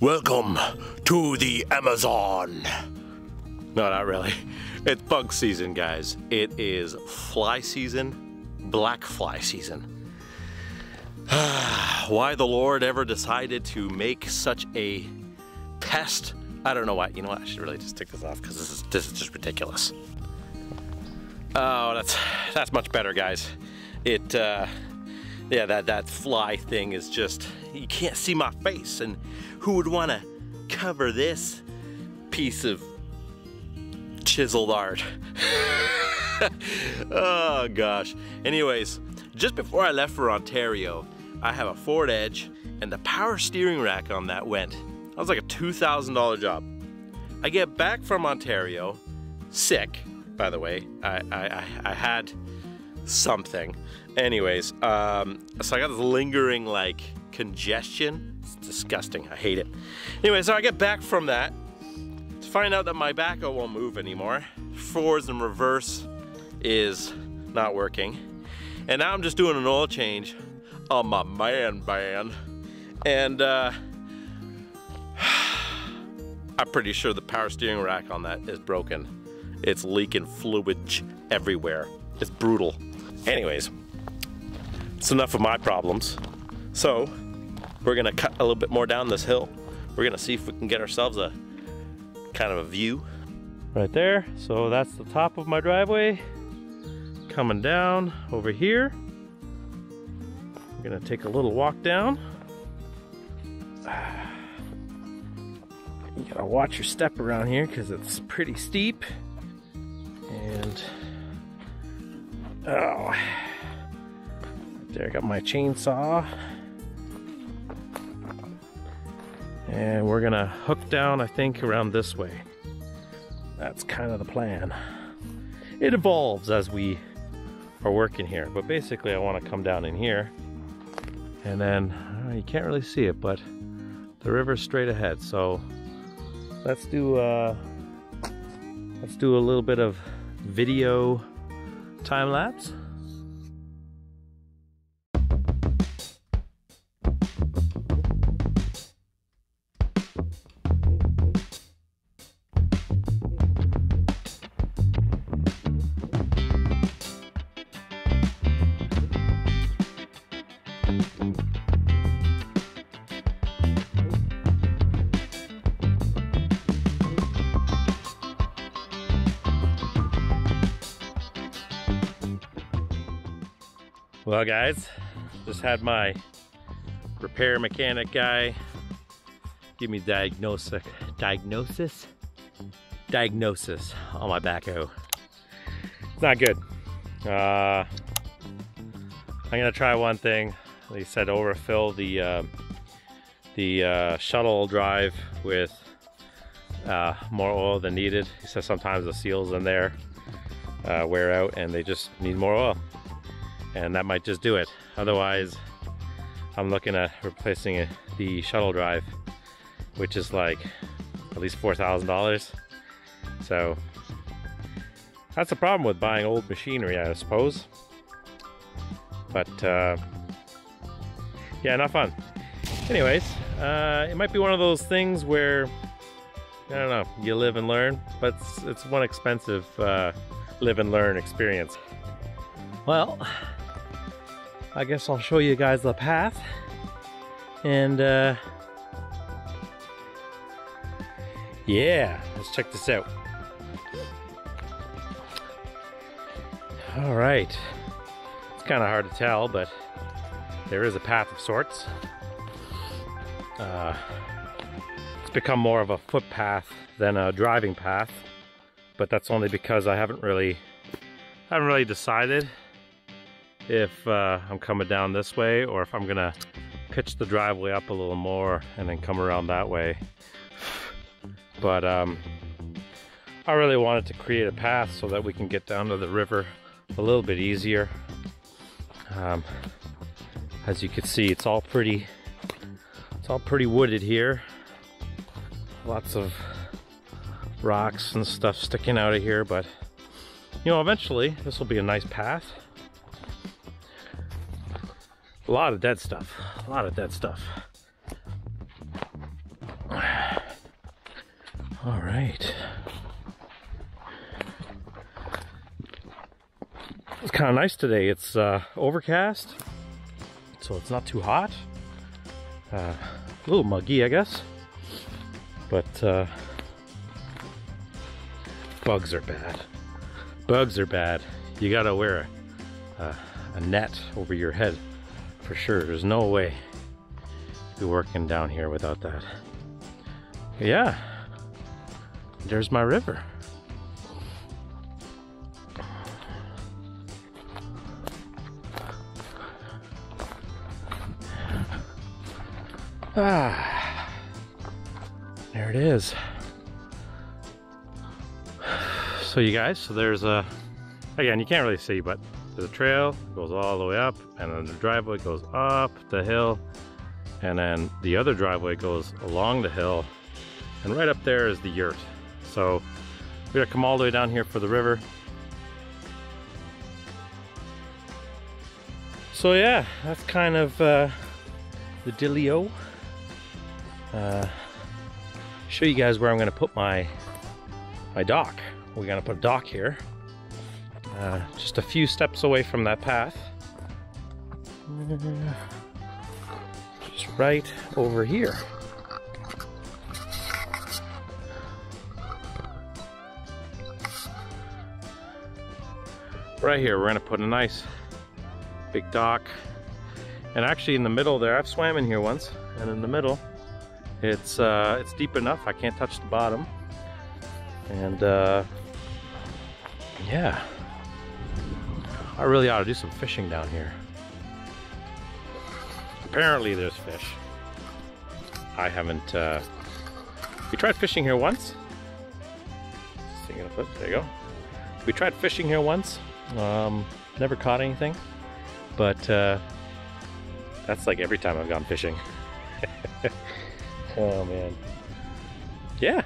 Welcome to the Amazon. No, not really. It's bug season, guys. It is fly season, black fly season. Why the Lord ever decided to make such a pest, I don't know why. You know what? I should really just take this off because this is this is just ridiculous. Oh, that's that's much better, guys. It, uh, yeah, that that fly thing is just you can't see my face, and who would want to cover this piece of chiseled art? oh gosh. Anyways, just before I left for Ontario, I have a Ford Edge, and the power steering rack on that went. That was like a $2,000 job. I get back from Ontario, sick, by the way. I, I, I had something. Anyways, um, so I got this lingering like congestion. It's disgusting, I hate it. Anyway, so I get back from that to find out that my backhoe won't move anymore. Forwards and reverse is not working. And now I'm just doing an oil change on my man band. And uh, I'm pretty sure the power steering rack on that is broken. It's leaking fluid everywhere. It's brutal. Anyways, it's enough of my problems. So, we're gonna cut a little bit more down this hill. We're gonna see if we can get ourselves a kind of a view. Right there, so that's the top of my driveway. Coming down over here. We're gonna take a little walk down. You gotta watch your step around here because it's pretty steep. And oh, there I got my chainsaw. And we're gonna hook down, I think, around this way. That's kind of the plan. It evolves as we are working here, but basically I wanna come down in here and then, uh, you can't really see it, but the river's straight ahead. So let's do, uh, let's do a little bit of video time lapse. Well guys, just had my repair mechanic guy give me diagnosis, diagnosis, diagnosis on my backhoe. It's not good. Uh, I'm gonna try one thing. He said overfill the uh, the uh, shuttle drive with uh, more oil than needed. He says sometimes the seals in there uh, wear out and they just need more oil and that might just do it. Otherwise, I'm looking at replacing the shuttle drive, which is like at least $4,000. So that's the problem with buying old machinery, I suppose. But uh, yeah, not fun. Anyways, uh, it might be one of those things where I don't know, you live and learn, but it's, it's one expensive uh, live and learn experience. Well, I guess I'll show you guys the path. And uh, yeah, let's check this out. All right, it's kind of hard to tell, but there is a path of sorts. Uh, it's become more of a footpath than a driving path, but that's only because I haven't really, I haven't really decided if uh, I'm coming down this way or if I'm gonna pitch the driveway up a little more and then come around that way. But um, I really wanted to create a path so that we can get down to the river a little bit easier. Um, as you can see, it's all pretty, it's all pretty wooded here. Lots of rocks and stuff sticking out of here, but you know, eventually this will be a nice path. A lot of dead stuff. A lot of dead stuff. All right. It's kind of nice today. It's uh, overcast, so it's not too hot. Uh, a little muggy, I guess. But uh, bugs are bad. Bugs are bad. You gotta wear a, a, a net over your head for sure. There's no way to be working down here without that. Yeah, there's my river. Ah, there it is. So you guys, so there's a, again, you can't really see, but there's a trail, goes all the way up, and then the driveway goes up the hill, and then the other driveway goes along the hill, and right up there is the yurt. So we gotta come all the way down here for the river. So yeah, that's kind of uh, the dealio. Uh, show you guys where I'm gonna put my my dock. We're gonna put a dock here, uh, just a few steps away from that path. Just right over here. Right here, we're gonna put a nice big dock. And actually in the middle there, I've swam in here once, and in the middle, it's uh, it's deep enough. I can't touch the bottom. And uh, yeah, I really ought to do some fishing down here. Apparently there's fish. I haven't, uh, we tried fishing here once. There you go. We tried fishing here once. Um, never caught anything, but uh, that's like every time I've gone fishing. oh man. Yeah.